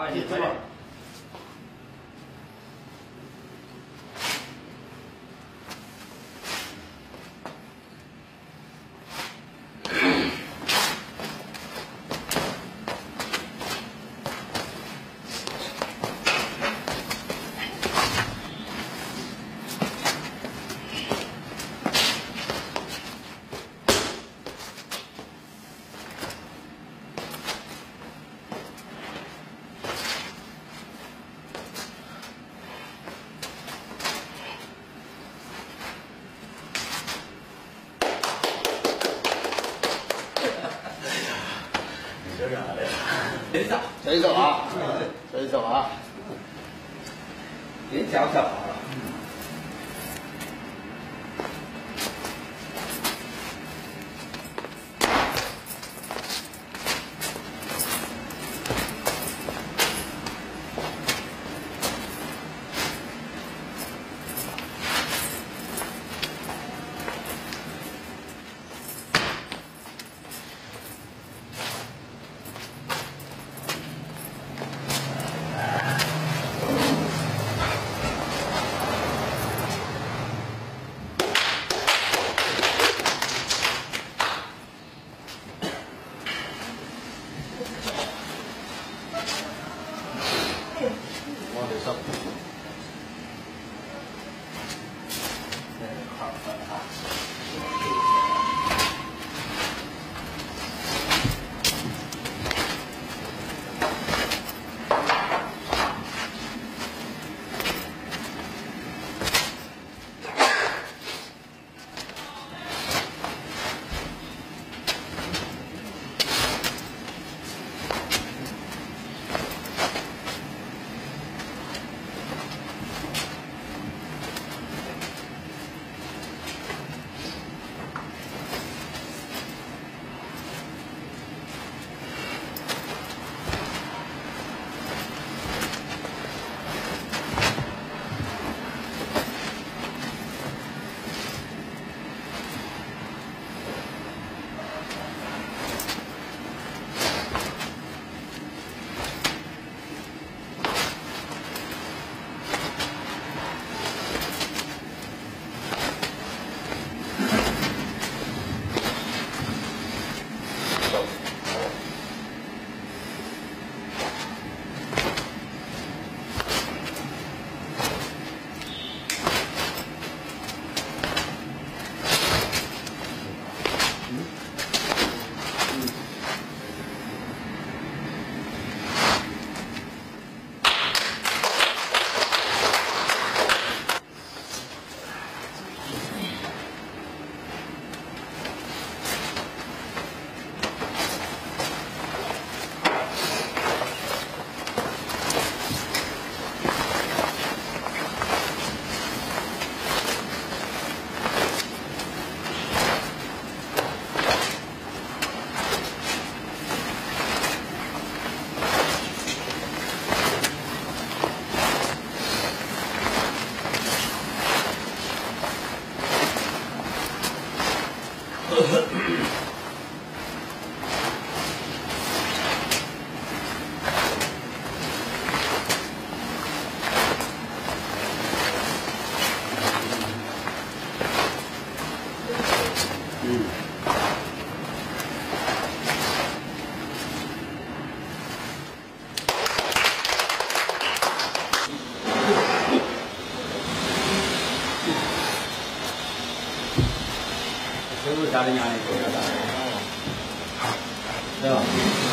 啊，你走吧。别走，谁走啊？谁走啊？别脚走。往里上。这是 Uh-huh. 家庭压力多大？对吧？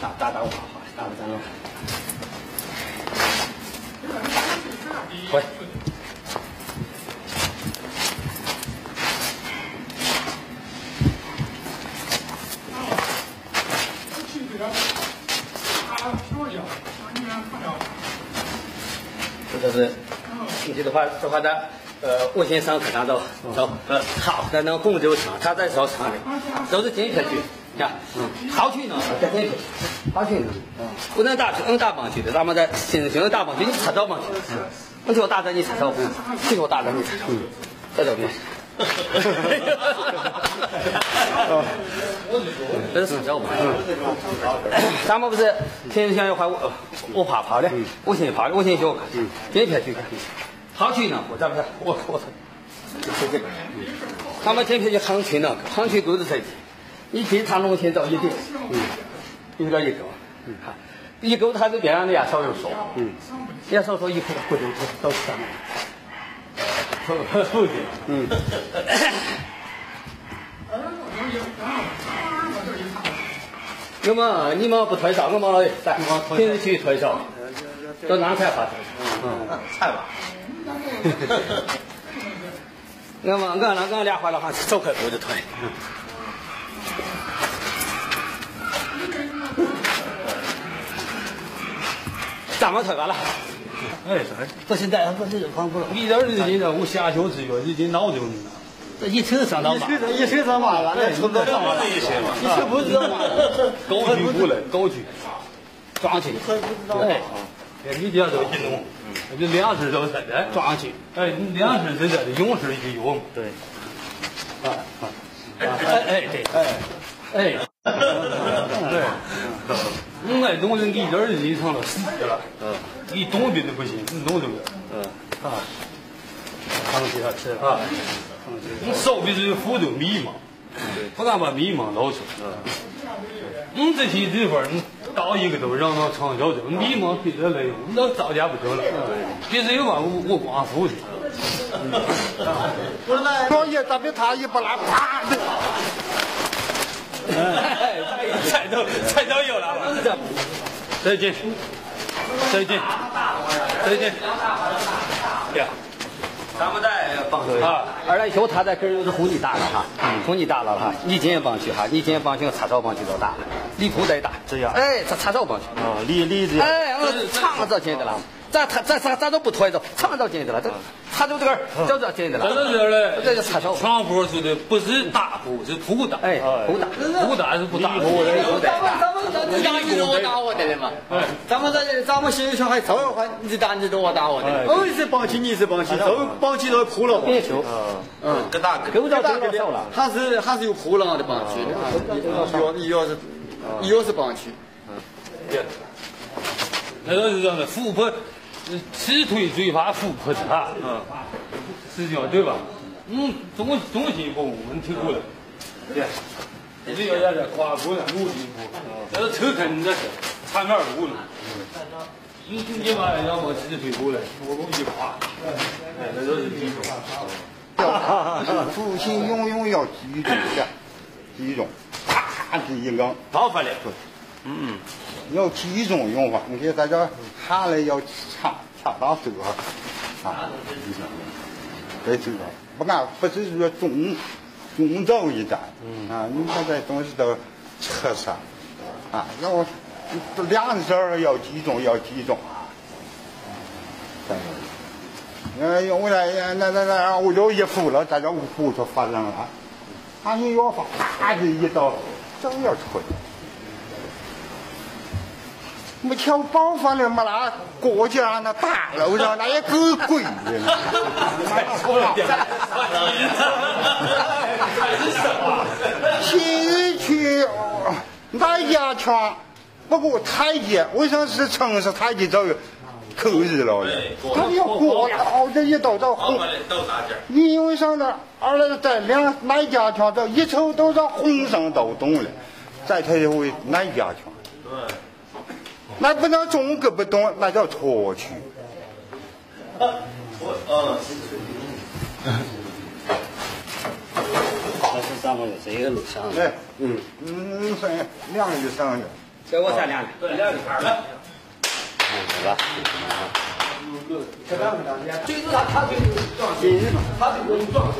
打打打我，打不着了。喂。这个是，你这的话这话的，呃，我先生可拿到？走，呃，好，那能红酒厂，他在酒厂里，都是今天去。呀，嗯，好去呢，好去呢，嗯，不能打去，嗯，打棒去的，咱们在新兴打棒去，你擦招棒去，你给我打着你擦招，你给我打着你擦招，在这边。这是小嘛？咱们不是天想要换我我怕怕的，我先怕的，我先学，这片去看。杭区呢？我咱不是我我这个，咱们这片就杭区呢，杭区都是谁？你比他农田早一点，嗯，有点一个，嗯，一勾它就变上的呀，少又少，嗯，也少说一口不就都上了。不嗯。那么你们不退烧，我们来平时去退烧，到哪才发退？嗯，菜吧。我们我那俺俩回来还走开步就退。咱们退完了。哎，到现在我这就放不了。一点日筋呢，我下休之月日筋脑就呢。这一车上到一车一车上马了，那车都上马了。一车不知道嘛？高举过来，高举，抓起。哎，你这样都一弄，你两只都在这抓起。哎，你两只在这的，勇士一用。对。啊啊！哎哎对，哎哎。对。我爱动人给一点日筋成了死了。嗯。你动的都不行，你动这个。嗯。啊。放起他吃啊。你手臂是负的迷茫，不敢把迷茫露出来。你这些地方，你到一个都让他成交的，迷茫比这来，那造价不得了。别人有嘛，我我光付去。不是那老爷，咱别他一不拉，啪的。菜都菜都有了。再见，再见，再见。呀。咱们在帮去啊，二来以后他在这儿又是红泥打了哈，红泥打了哈，你今天帮去哈，你今天帮去插草帮去都打，离谱再打，这样，哎，插插草帮去，啊，立立这，哎，我长着见的了。咱他咱咱咱都不推着，长着进去了，这他就这个就这进去了。这是这嘞，这就插手。长坡说的不是大坡，是铺大。哎，铺大，铺大是不大坡的。咱们咱们咱家你都打我的了嘛？哎，咱们这咱们新小孩早要换，你打你都我打我的。我是帮起，你是帮起，都帮起都铺了。别球。嗯，更大更大更少了。他是他是有铺了的帮起的。一要你要是，你要是帮起。那都是这样的，扶坡。吃腿最怕扶坡的哈，嗯，是这样对吧？嗯，中中心不问题过了，对，你要在这跨过来，努力步，那个车肯定在前面路了，你你把让我吃腿过来，我容易跨，哎，那都是基础。父亲永远要集中的，集中，啪的一扔，爆发力，嗯嗯。要集中用法，你看在这下来要恰恰当手啊，集中，对这个不敢不是说中中招一单，啊，你看这东西都扯上，啊，要两手要集中要集中，啊嗯，用我来那那那我就一扶了，咱这扶就发生了，他你要发啪的一刀，正要出去。没跳爆发了，没那过家那大楼上，那也够贵的。新区哪家强？不过太监，为什么是城市太监早有口日了的？他要过了，这一刀刀红。因为啥呢？二来在两哪家强？这一瞅都是红绳都动了，再退一回哪家强？对。那不能中个不动，那叫错区。我嗯。那是咱们这个路上。哎，嗯嗯，分两个就上的。给我三两个。对，两个块儿是吧？这两个当家。最主要他就是撞新日嘛，他就是撞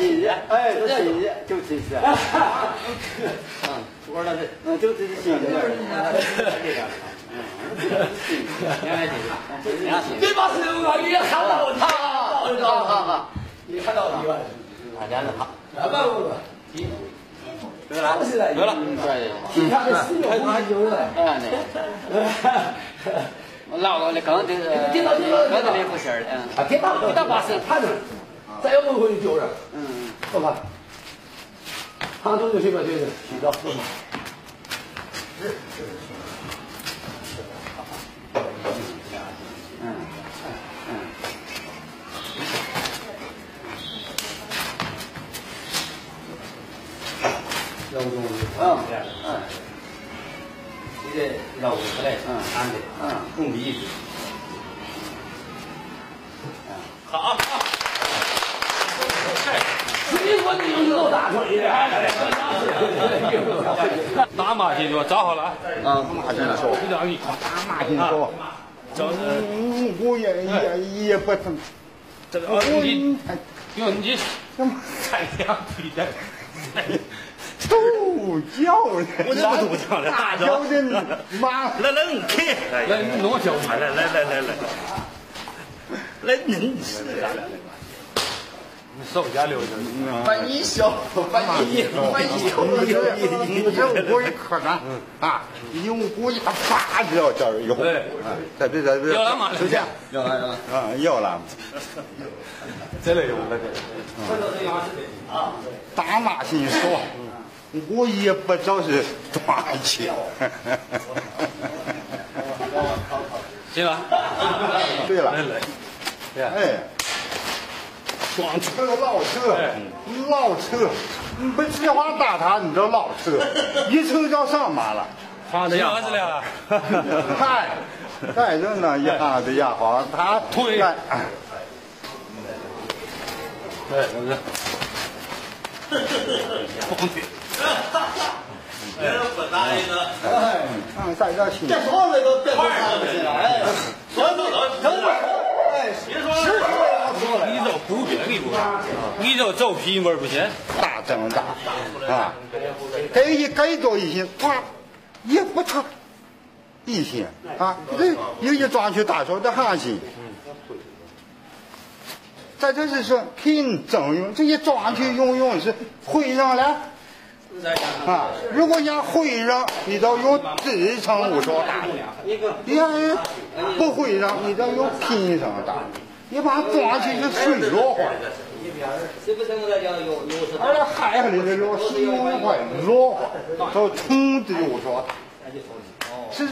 新日。哎，这新日就新日。嗯。我说这，嗯，就这这这这。别把手啊！你看到他，好好好，你看到他，大家的好，不不不，得了，得了，对，你看这四六五九了，哎，我老了刚这个，刚这两副线儿，嗯，啊，别打，别打把手，他这，再要不回去救人，嗯，不怕，杭州就随便随便洗澡，不怕。嗯嗯，你这绕过来，嗯，安的，嗯，工地一好，腿的，打马去就找好了，嗯，马去了说，让你打马去说，嗯，我也也也不成，这个你，哟你，怎么才两腿的？都叫呢，我这不都叫了，大叫的妈，来来，你看，来弄我叫来来来来来，来恁是啊，你手下留着，把你笑，把你把你你这我也可难啊，你我一发就叫有，对，在这在这要了吗？就这样，要了。要了，啊要了，这类用的这，打马心说。我也不知道是赚钱。行了。对了。来来。哎。装车老车，老车，你不计划打他，你这老车，一车叫上马了？放这样子了。嗨，反正那一下子也好，他推。对，是不是？放腿。哎，不。哎，看在这心。这房子都别说啥东西了，哎，说等等会儿，哎，别说了，你这不别给我，你皮门不行，大挣扎啊！该一一些，他也不差一些啊，这有一装去打手的是说凭征用，这些装去用用是会上了。啊！如果要会让，你都用支撑武说大；你要不会让，你都用拼上打。你把它装起是水落花。而且海里的肉是用的快，落花，都冲着武装。是。